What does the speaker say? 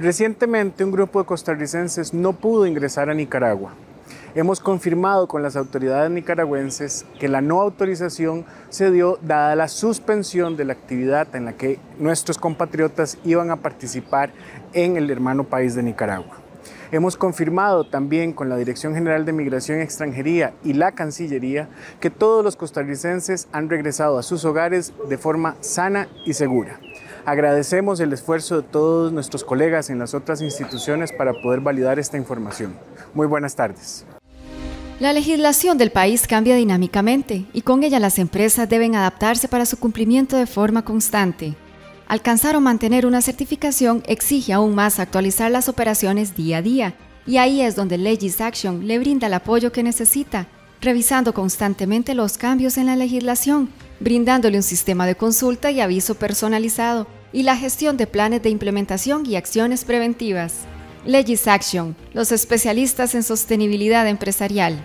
Recientemente un grupo de costarricenses no pudo ingresar a Nicaragua. Hemos confirmado con las autoridades nicaragüenses que la no autorización se dio dada la suspensión de la actividad en la que nuestros compatriotas iban a participar en el hermano país de Nicaragua. Hemos confirmado también con la Dirección General de Migración y Extranjería y la Cancillería que todos los costarricenses han regresado a sus hogares de forma sana y segura. Agradecemos el esfuerzo de todos nuestros colegas en las otras instituciones para poder validar esta información. Muy buenas tardes. La legislación del país cambia dinámicamente y con ella las empresas deben adaptarse para su cumplimiento de forma constante. Alcanzar o mantener una certificación exige aún más actualizar las operaciones día a día, y ahí es donde Legis Action le brinda el apoyo que necesita, revisando constantemente los cambios en la legislación brindándole un sistema de consulta y aviso personalizado y la gestión de planes de implementación y acciones preventivas. Legis Action, los especialistas en sostenibilidad empresarial.